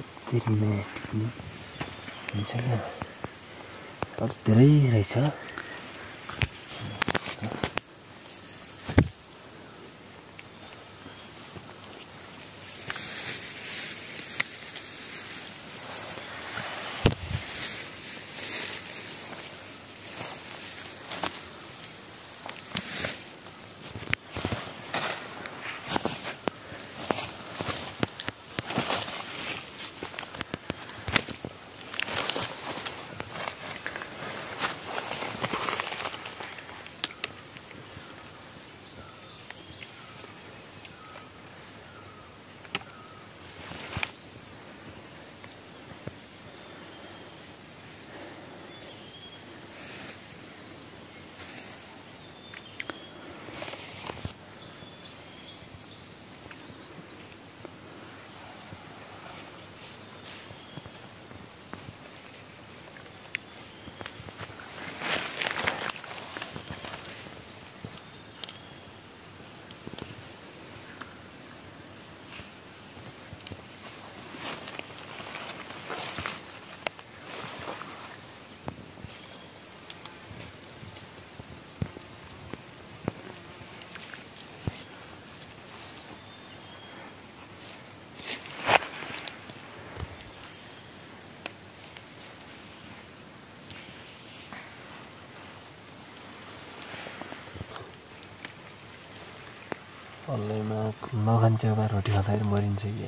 किन्ने टिप्ने हुन्छ क्या? धेरै रहेछ। अल्लैमा नखान्छ रोटी खाँदाखेरि मरिन्छ कि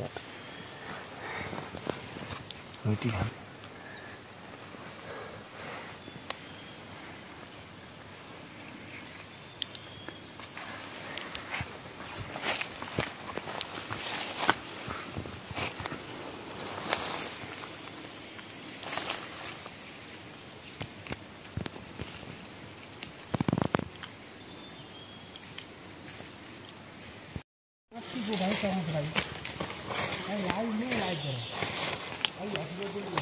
रोटी खानु वो भाई समझ भाई लाइव नहीं लाइव करो भाई ऐसे बोलिए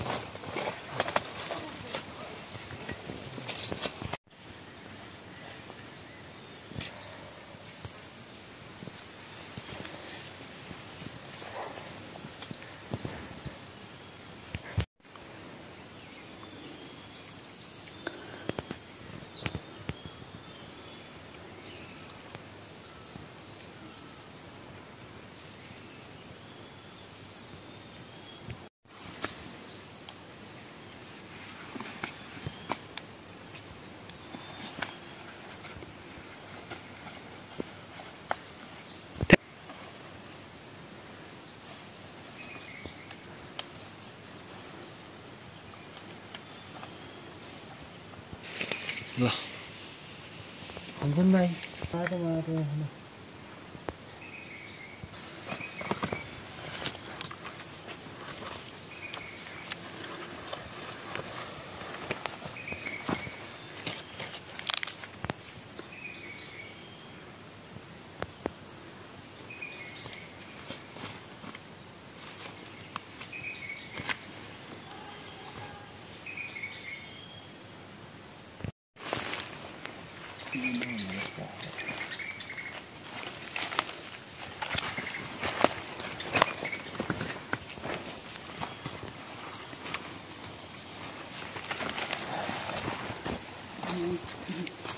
ल हुन्छन् भाइ माटो माटो Mm-hmm.